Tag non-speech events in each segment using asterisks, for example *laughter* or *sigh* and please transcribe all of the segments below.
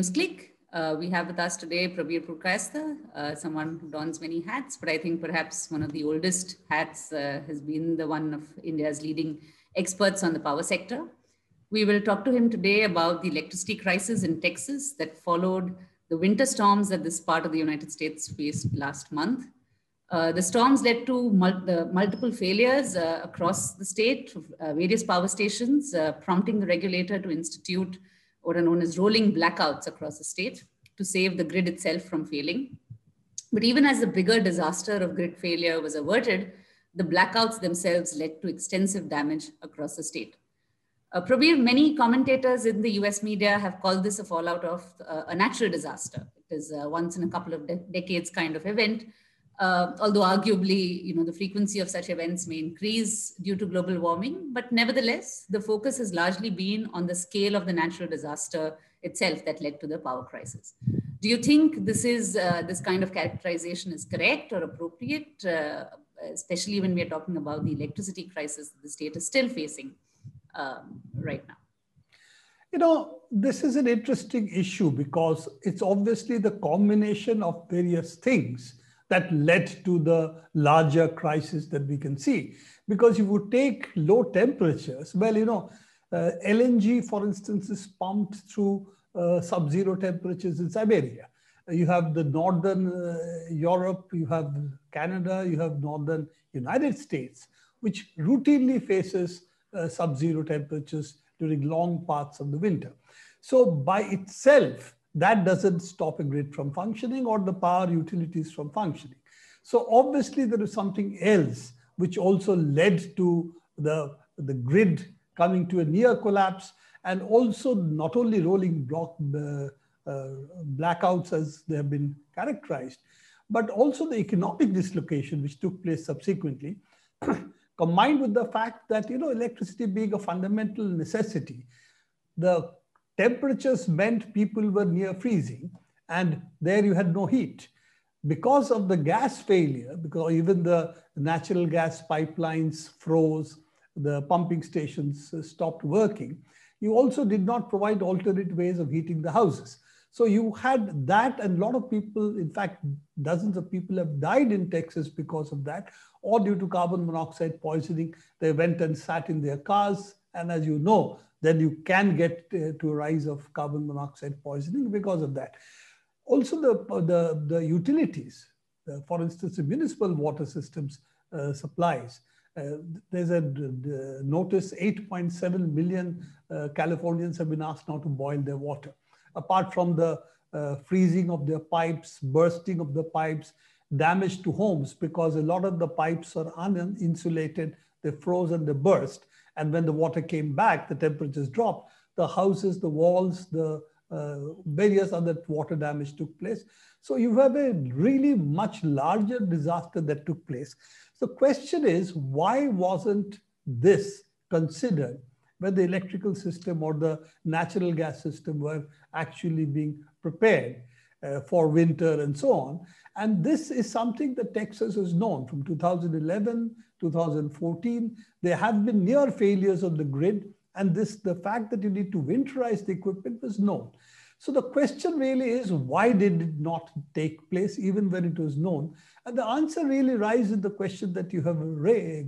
NewsClick. Uh, we have with us today Prabir Purkayastha, uh, someone who dons many hats, but I think perhaps one of the oldest hats uh, has been the one of India's leading experts on the power sector. We will talk to him today about the electricity crisis in Texas that followed the winter storms that this part of the United States faced last month. Uh, the storms led to mul multiple failures uh, across the state, uh, various power stations, prompting the regulator to institute what are known as rolling blackouts across the state to save the grid itself from failing. But even as the bigger disaster of grid failure was averted, the blackouts themselves led to extensive damage across the state. Uh, Prabir, many commentators in the US media have called this a fallout of uh, a natural disaster. It is a once in a couple of de decades kind of event, uh, although arguably, you know, the frequency of such events may increase due to global warming, but nevertheless, the focus has largely been on the scale of the natural disaster itself that led to the power crisis. Do you think this is uh, this kind of characterization is correct or appropriate, uh, especially when we are talking about the electricity crisis that the state is still facing um, right now? You know, this is an interesting issue because it's obviously the combination of various things that led to the larger crisis that we can see. Because you would take low temperatures, well, you know, uh, LNG, for instance, is pumped through uh, sub-zero temperatures in Siberia. You have the northern uh, Europe, you have Canada, you have northern United States, which routinely faces uh, sub-zero temperatures during long parts of the winter. So by itself, that doesn't stop a grid from functioning or the power utilities from functioning. So obviously there is something else which also led to the, the grid coming to a near collapse and also not only rolling block uh, uh, blackouts as they have been characterized, but also the economic dislocation which took place subsequently, *clears throat* combined with the fact that you know electricity being a fundamental necessity, the temperatures meant people were near freezing and there you had no heat. Because of the gas failure, because even the natural gas pipelines froze, the pumping stations stopped working, you also did not provide alternate ways of heating the houses. So you had that, and a lot of people, in fact, dozens of people have died in Texas because of that, or due to carbon monoxide poisoning. They went and sat in their cars, and as you know, then you can get uh, to a rise of carbon monoxide poisoning because of that. Also, the, the, the utilities, for instance, the municipal water systems uh, supplies. Uh, there's a notice 8.7 million uh, Californians have been asked now to boil their water. Apart from the uh, freezing of their pipes, bursting of the pipes, damage to homes because a lot of the pipes are uninsulated, they froze and they burst. And when the water came back, the temperatures dropped. The houses, the walls, the uh, various other water damage took place. So you have a really much larger disaster that took place. The question is, why wasn't this considered when the electrical system or the natural gas system were actually being prepared uh, for winter and so on? And this is something that Texas has known from 2011 2014. There have been near failures of the grid, and this the fact that you need to winterize the equipment was known. So the question really is, why did it not take place even when it was known? And the answer really lies in the question that you have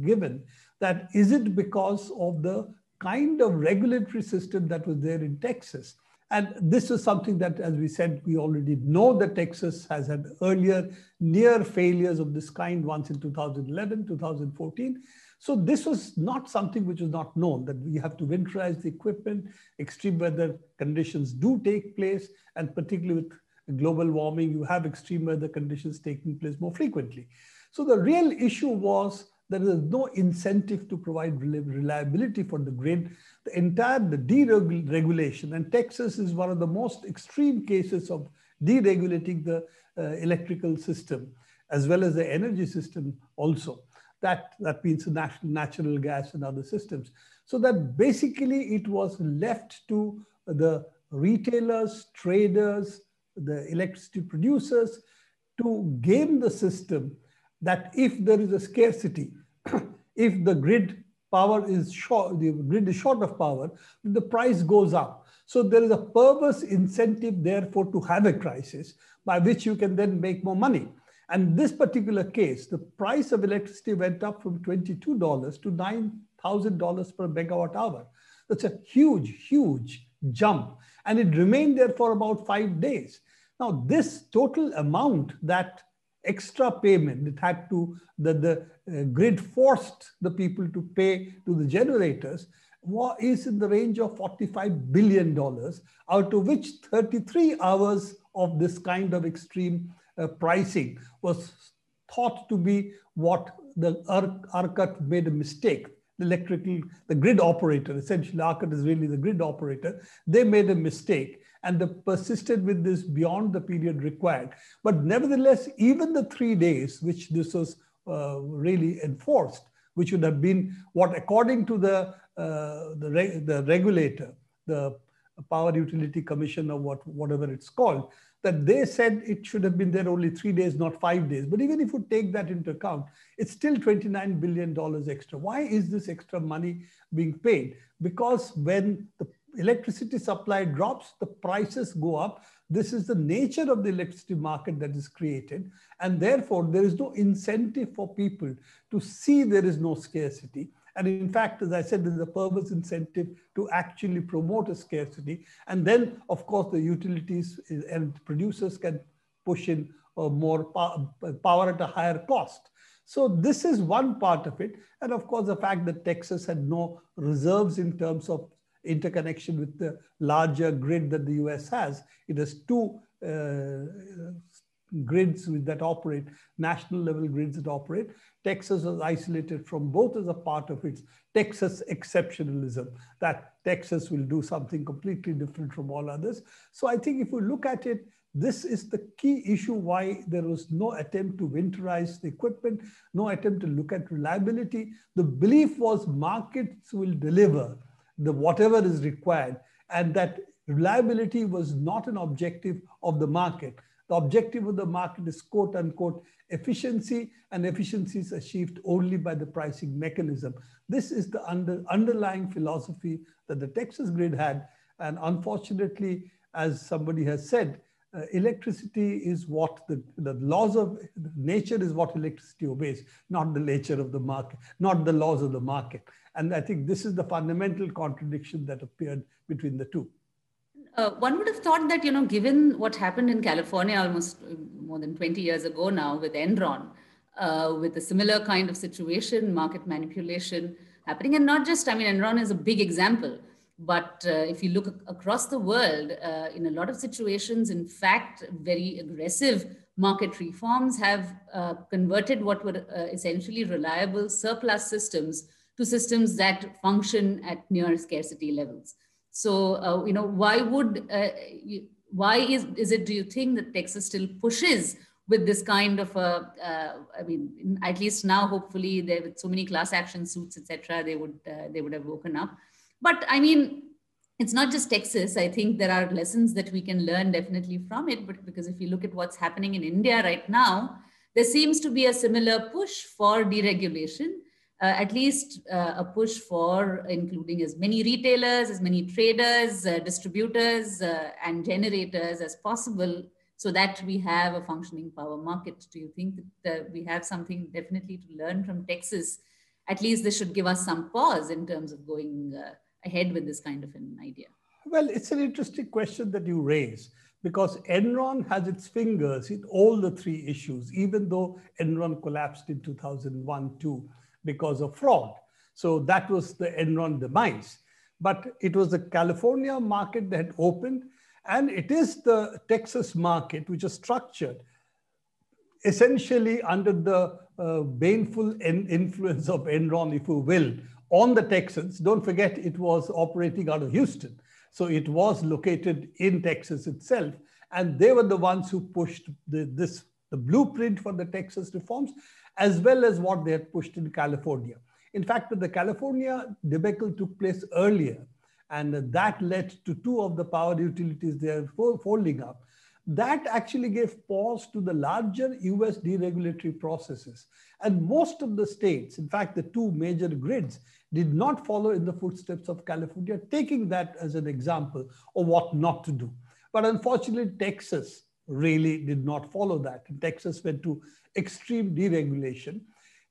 given, that is it because of the kind of regulatory system that was there in Texas? And this is something that, as we said, we already know that Texas has had earlier near failures of this kind, once in 2011, 2014. So this was not something which was not known, that we have to winterize the equipment, extreme weather conditions do take place, and particularly with global warming, you have extreme weather conditions taking place more frequently. So the real issue was there is no incentive to provide reliability for the grid. The entire the deregulation, and Texas is one of the most extreme cases of deregulating the uh, electrical system, as well as the energy system also. That, that means the natural gas and other systems. So that basically it was left to the retailers, traders, the electricity producers to game the system that if there is a scarcity, if the grid power is short, the grid is short of power, the price goes up. So there is a perverse incentive, therefore, to have a crisis by which you can then make more money. And this particular case, the price of electricity went up from $22 to $9,000 per megawatt hour. That's a huge, huge jump. And it remained there for about five days. Now, this total amount that extra payment that had to, that the uh, grid forced the people to pay to the generators is in the range of $45 billion, out of which 33 hours of this kind of extreme uh, pricing was thought to be what the ERCOT made a mistake. The electrical, the grid operator, essentially ERCOT is really the grid operator, they made a mistake and they persisted with this beyond the period required. But nevertheless, even the three days which this was uh, really enforced, which would have been what, according to the, uh, the, re the regulator, the Power Utility Commission or what, whatever it's called, that they said it should have been there only three days, not five days. But even if you take that into account, it's still $29 billion extra. Why is this extra money being paid? Because when the electricity supply drops, the prices go up. This is the nature of the electricity market that is created. And therefore, there is no incentive for people to see there is no scarcity. And in fact, as I said, there's a perverse incentive to actually promote a scarcity. And then, of course, the utilities and producers can push in uh, more power at a higher cost. So this is one part of it. And of course, the fact that Texas had no reserves in terms of interconnection with the larger grid that the US has. It has two uh, grids that operate, national level grids that operate. Texas was isolated from both as a part of its Texas exceptionalism, that Texas will do something completely different from all others. So I think if we look at it, this is the key issue why there was no attempt to winterize the equipment, no attempt to look at reliability. The belief was markets will deliver the whatever is required and that reliability was not an objective of the market. The objective of the market is quote unquote efficiency and efficiency is achieved only by the pricing mechanism. This is the under, underlying philosophy that the Texas grid had. And unfortunately, as somebody has said, uh, electricity is what the, the laws of nature is what electricity obeys, not the nature of the market, not the laws of the market. And I think this is the fundamental contradiction that appeared between the two. Uh, one would have thought that, you know, given what happened in California almost uh, more than 20 years ago now with Enron, uh, with a similar kind of situation, market manipulation happening, and not just, I mean, Enron is a big example, but uh, if you look across the world, uh, in a lot of situations, in fact, very aggressive market reforms have uh, converted what were essentially reliable surplus systems to systems that function at near scarcity levels. So, uh, you know, why would, uh, you, why is, is it, do you think that Texas still pushes with this kind of a, uh, I mean, at least now, hopefully there with so many class action suits, etc., they would, uh, they would have woken up. But I mean, it's not just Texas. I think there are lessons that we can learn definitely from it. But because if you look at what's happening in India right now, there seems to be a similar push for deregulation uh, at least uh, a push for including as many retailers, as many traders, uh, distributors, and generators as possible so that we have a functioning power market. Do you think that we have something definitely to learn from Texas? At least this should give us some pause in terms of going ahead with this kind of an idea. Well, it's an interesting question that you raise because Enron has its fingers in all the three issues, even though Enron collapsed in 2001 too because of fraud. So that was the Enron demise. But it was the California market that opened, and it is the Texas market which is structured essentially under the uh, baneful influence of Enron, if you will, on the Texans. Don't forget, it was operating out of Houston. So it was located in Texas itself. And they were the ones who pushed the, this, the blueprint for the Texas reforms as well as what they had pushed in California. In fact, the California debacle took place earlier, and that led to two of the power utilities they are folding up. that actually gave pause to the larger US deregulatory processes. And most of the states, in fact, the two major grids, did not follow in the footsteps of California, taking that as an example of what not to do. But unfortunately, Texas really did not follow that. And Texas went to extreme deregulation.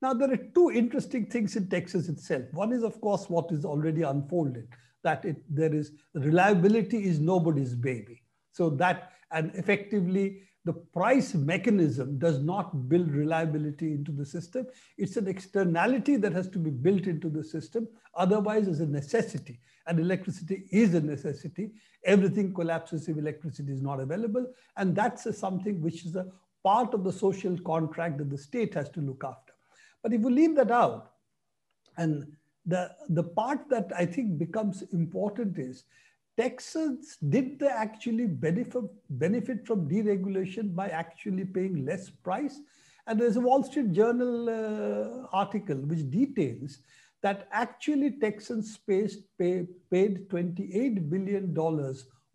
Now, there are two interesting things in Texas itself. One is, of course, what is already unfolded, that it, there is reliability is nobody's baby. So that, and effectively, the price mechanism does not build reliability into the system. It's an externality that has to be built into the system. Otherwise, it's a necessity. And electricity is a necessity. Everything collapses if electricity is not available. And that's a, something which is a part of the social contract that the state has to look after. But if we leave that out, and the, the part that I think becomes important is Texans, did they actually benefit, benefit from deregulation by actually paying less price? And there's a Wall Street Journal uh, article which details that actually Texans paid, pay, paid $28 billion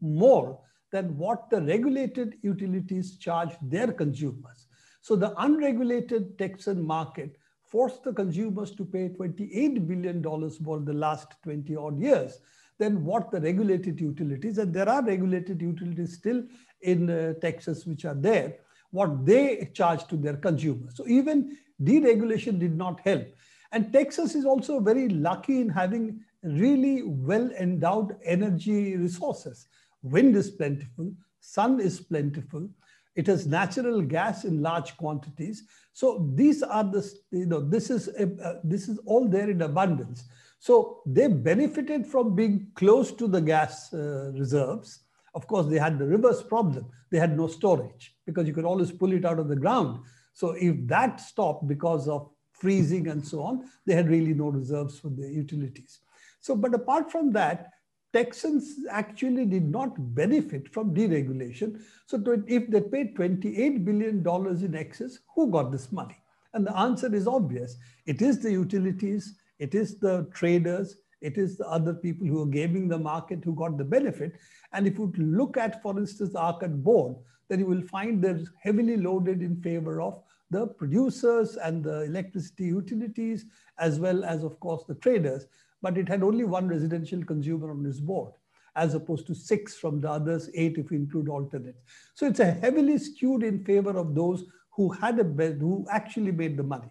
more than what the regulated utilities charged their consumers. So the unregulated Texan market forced the consumers to pay $28 billion in the last 20 odd years than what the regulated utilities, and there are regulated utilities still in uh, Texas which are there, what they charge to their consumers. So even deregulation did not help. And Texas is also very lucky in having really well endowed energy resources. Wind is plentiful, sun is plentiful, it has natural gas in large quantities. So these are the, you know, this is, uh, this is all there in abundance. So they benefited from being close to the gas uh, reserves. Of course, they had the reverse problem. They had no storage because you could always pull it out of the ground. So if that stopped because of freezing and so on, they had really no reserves for the utilities. So, but apart from that, Texans actually did not benefit from deregulation. So if they paid $28 billion in excess, who got this money? And the answer is obvious. It is the utilities, it is the traders, it is the other people who are gaming the market who got the benefit. And if you look at, for instance, the ERCOT board, then you will find they're heavily loaded in favor of the producers and the electricity utilities, as well as, of course, the traders. But it had only one residential consumer on this board, as opposed to six from the others, eight if you include alternates. So it's a heavily skewed in favor of those who had a who actually made the money.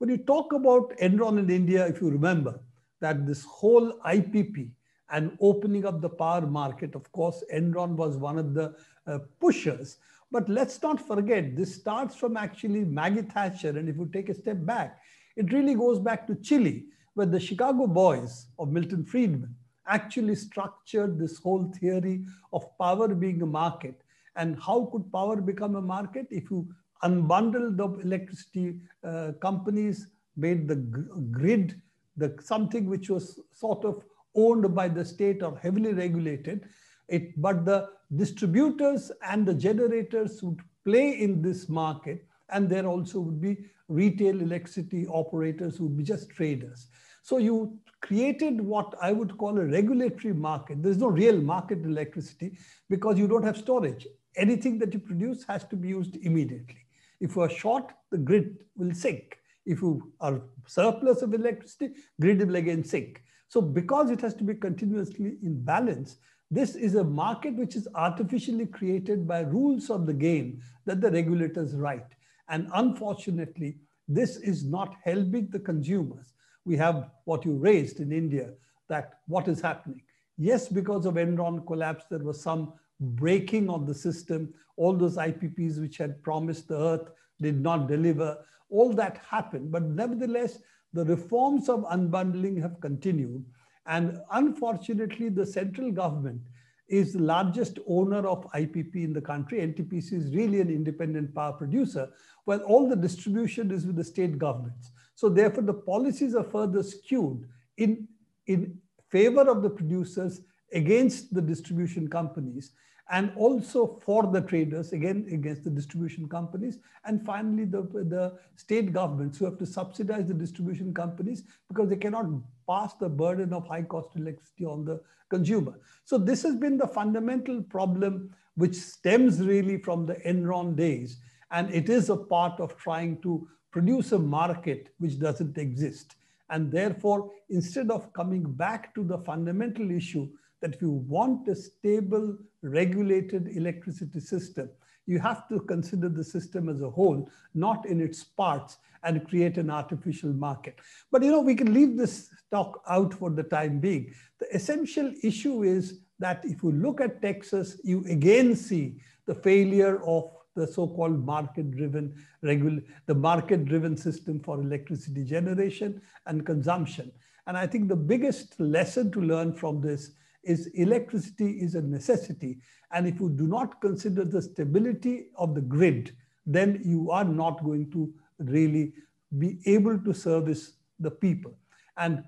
When you talk about Enron in India, if you remember that this whole IPP and opening up the power market, of course, Enron was one of the uh, pushers. But let's not forget, this starts from actually Maggie Thatcher. And if you take a step back, it really goes back to Chile, where the Chicago boys of Milton Friedman actually structured this whole theory of power being a market. And how could power become a market? If you unbundled the electricity uh, companies, made the grid the something which was sort of owned by the state or heavily regulated. It, but the distributors and the generators would play in this market, and there also would be retail electricity operators who would be just traders. So you created what I would call a regulatory market. There's no real market in electricity because you don't have storage. Anything that you produce has to be used immediately. If you are short, the grid will sink. If you are surplus of electricity, grid will again sink. So because it has to be continuously in balance, this is a market which is artificially created by rules of the game that the regulators write. And unfortunately, this is not helping the consumers. We have what you raised in India, that what is happening. Yes, because of Enron collapse, there was some breaking of the system. All those IPPs which had promised the earth did not deliver. All that happened. But nevertheless, the reforms of unbundling have continued. And unfortunately, the central government is the largest owner of IPP in the country. NTPC is really an independent power producer, while all the distribution is with the state governments. So therefore, the policies are further skewed in, in favor of the producers against the distribution companies and also for the traders, again, against the distribution companies. And finally, the, the state governments who have to subsidize the distribution companies because they cannot pass the burden of high cost electricity on the consumer. So this has been the fundamental problem which stems really from the Enron days. And it is a part of trying to produce a market which doesn't exist. And therefore, instead of coming back to the fundamental issue that if you want a stable, regulated electricity system, you have to consider the system as a whole, not in its parts, and create an artificial market. But you know, we can leave this talk out for the time being. The essential issue is that if you look at Texas, you again see the failure of the so-called market-driven regul the market-driven system for electricity generation and consumption. And I think the biggest lesson to learn from this is electricity is a necessity. And if you do not consider the stability of the grid, then you are not going to really be able to service the people. And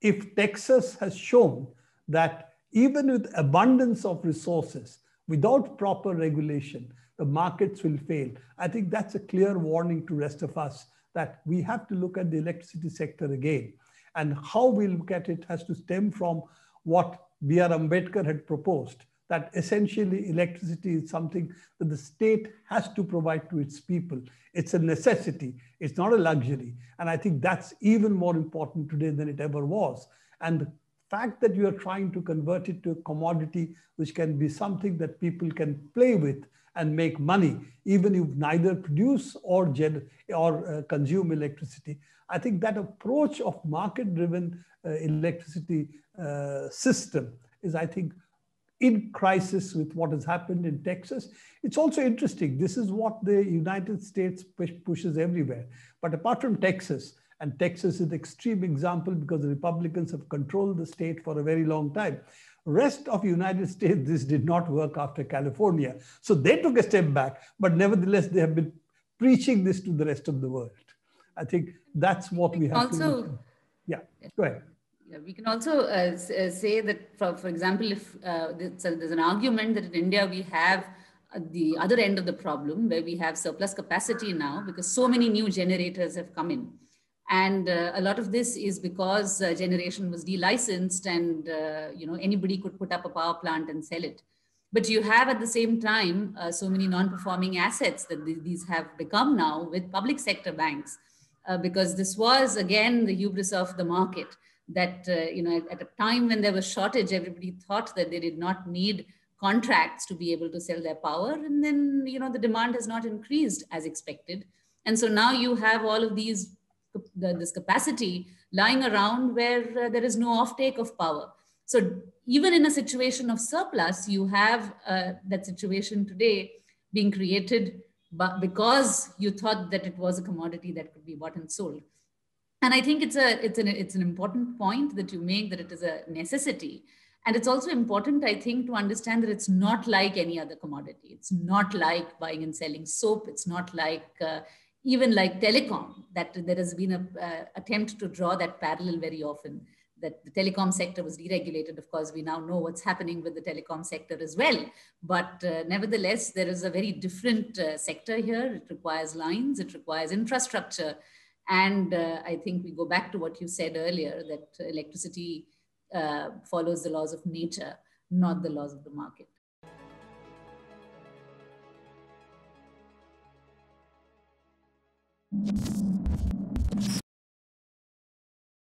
if Texas has shown that even with abundance of resources, without proper regulation, the markets will fail. I think that's a clear warning to rest of us that we have to look at the electricity sector again. And how we look at it has to stem from what B.R. Ambedkar had proposed, that essentially electricity is something that the state has to provide to its people. It's a necessity. It's not a luxury. And I think that's even more important today than it ever was. And the fact that you are trying to convert it to a commodity, which can be something that people can play with and make money, even if neither produce or, gen or uh, consume electricity. I think that approach of market-driven uh, electricity uh, system is, I think, in crisis with what has happened in Texas. It's also interesting. This is what the United States push, pushes everywhere. But apart from Texas, and Texas is the extreme example because the Republicans have controlled the state for a very long time. Rest of United States, this did not work after California. So they took a step back, but nevertheless, they have been preaching this to the rest of the world. I think that's what we have also, to Yeah, go ahead. Yeah, we can also uh, uh, say that, for, for example, if uh, there's, there's, an argument that in India we have uh, the other end of the problem where we have surplus capacity now because so many new generators have come in. And uh, a lot of this is because uh, generation was delicensed and you know anybody could put up a power plant and sell it. But you have at the same time so many non-performing assets that th these have become now with public sector banks because this was again the hubris of the market that uh, you know at, a time when there was shortage everybody thought that they did not need contracts to be able to sell their power and then you know the demand has not increased as expected and so now you have all of these the, this capacity lying around where uh, there is no offtake of power. So even in a situation of surplus you have uh, that situation today being created but because you thought that it was a commodity that could be bought and sold. And i think it's a it's an it's an important point that you make that it is a necessity. And it's also important i think to understand that it's not like any other commodity. It's not like buying and selling soap. It's not like uh, even like telecom that there has been a uh, attempt to draw that parallel very often that the telecom sector was deregulated. Of course we now know what's happening with the telecom sector as well. But uh, nevertheless there is a very different uh, sector here. It requires lines it requires infrastructure. And uh, I think we go back to what you said earlier that electricity uh, follows the laws of nature, not the laws of the market. you